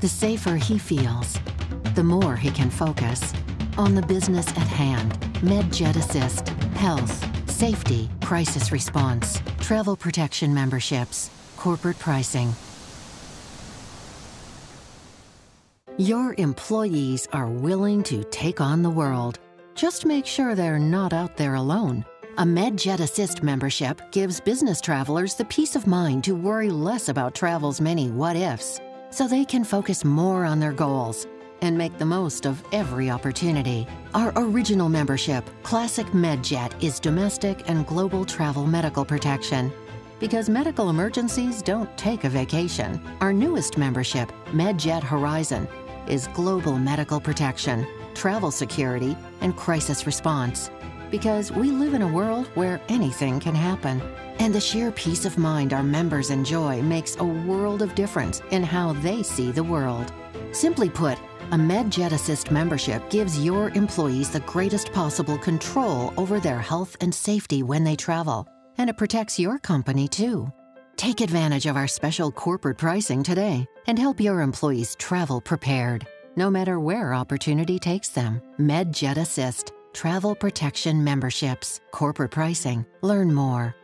the safer he feels, the more he can focus on the business at hand. MedJet Assist, health, safety, crisis response, travel protection memberships, corporate pricing. Your employees are willing to take on the world. Just make sure they're not out there alone. A MedJet Assist membership gives business travelers the peace of mind to worry less about travel's many what ifs, so they can focus more on their goals and make the most of every opportunity. Our original membership, Classic MedJet, is domestic and global travel medical protection. Because medical emergencies don't take a vacation, our newest membership, MedJet Horizon, is global medical protection, travel security, and crisis response because we live in a world where anything can happen. And the sheer peace of mind our members enjoy makes a world of difference in how they see the world. Simply put, a MedJet Assist membership gives your employees the greatest possible control over their health and safety when they travel, and it protects your company too. Take advantage of our special corporate pricing today and help your employees travel prepared, no matter where opportunity takes them. MedJet Assist travel protection memberships, corporate pricing. Learn more